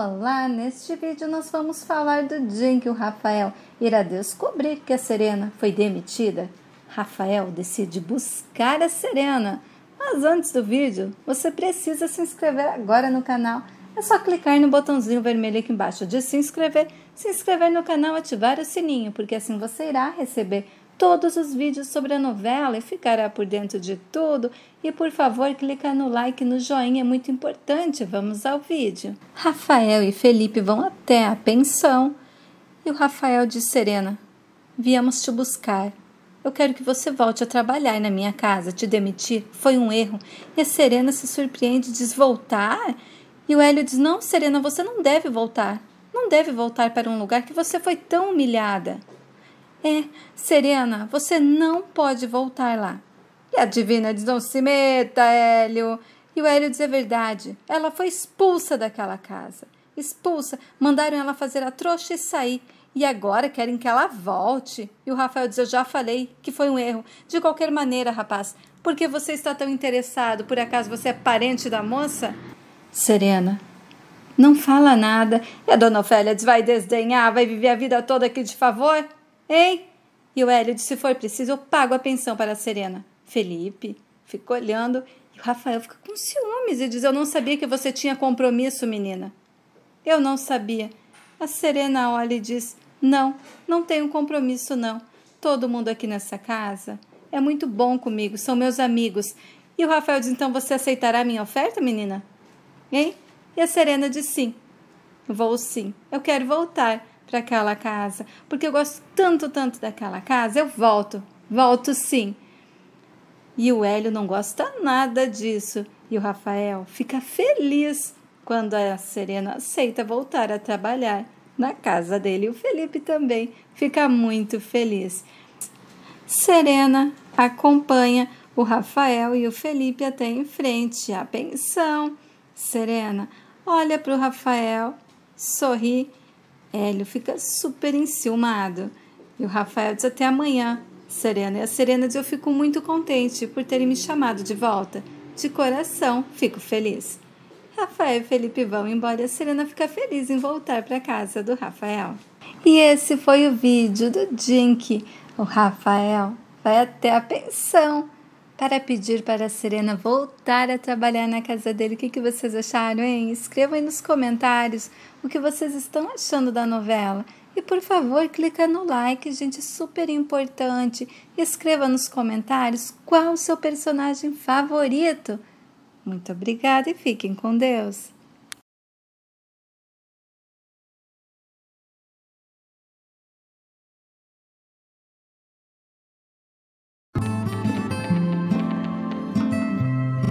Olá! Neste vídeo nós vamos falar do dia em que o Rafael irá descobrir que a Serena foi demitida. Rafael decide buscar a Serena. Mas antes do vídeo, você precisa se inscrever agora no canal. É só clicar no botãozinho vermelho aqui embaixo de se inscrever, se inscrever no canal ativar o sininho, porque assim você irá receber todos os vídeos sobre a novela e ficará por dentro de tudo. E por favor, clica no like no joinha, é muito importante. Vamos ao vídeo. Rafael e Felipe vão até a pensão. E o Rafael diz: Serena, viemos te buscar. Eu quero que você volte a trabalhar na minha casa. Te demitir foi um erro. E a Serena se surpreende e diz: Voltar? E o Hélio diz: Não, Serena, você não deve voltar. Não deve voltar para um lugar que você foi tão humilhada. É, Serena, você não pode voltar lá. E a divina diz: Não se meta, Hélio. E o Hélio diz: É verdade. Ela foi expulsa daquela casa. Expulsa. Mandaram ela fazer a trouxa e sair. E agora querem que ela volte. E o Rafael diz: Eu já falei que foi um erro. De qualquer maneira, rapaz, por que você está tão interessado? Por acaso você é parente da moça? Serena, não fala nada. E a dona Ofélia diz: Vai desdenhar, vai viver a vida toda aqui de favor? Hein? E o Hélio disse: Se for preciso, eu pago a pensão para a Serena. Felipe ficou olhando e o Rafael fica com ciúmes e diz: Eu não sabia que você tinha compromisso, menina. Eu não sabia. A Serena olha e diz: Não, não tenho compromisso, não. Todo mundo aqui nessa casa é muito bom comigo, são meus amigos. E o Rafael diz: Então você aceitará a minha oferta, menina? Hein? E a Serena diz: Sim. Vou sim. Eu quero voltar para aquela casa, porque eu gosto tanto, tanto daquela casa, eu volto, volto sim. E o Hélio não gosta nada disso, e o Rafael fica feliz quando a Serena aceita voltar a trabalhar na casa dele. E o Felipe também fica muito feliz. Serena acompanha o Rafael e o Felipe até em frente à pensão. Serena olha para o Rafael, sorri Hélio fica super enciumado. E o Rafael diz até amanhã, Serena. E a Serena diz: Eu fico muito contente por terem me chamado de volta. De coração, fico feliz. Rafael e Felipe vão embora e a Serena fica feliz em voltar para casa do Rafael. E esse foi o vídeo do Dink. O Rafael vai até a pensão para pedir para a Serena voltar a trabalhar na casa dele. O que, que vocês acharam, hein? Escrevam aí nos comentários o que vocês estão achando da novela. E por favor, clica no like, gente, super importante. Escreva nos comentários qual o seu personagem favorito. Muito obrigada e fiquem com Deus.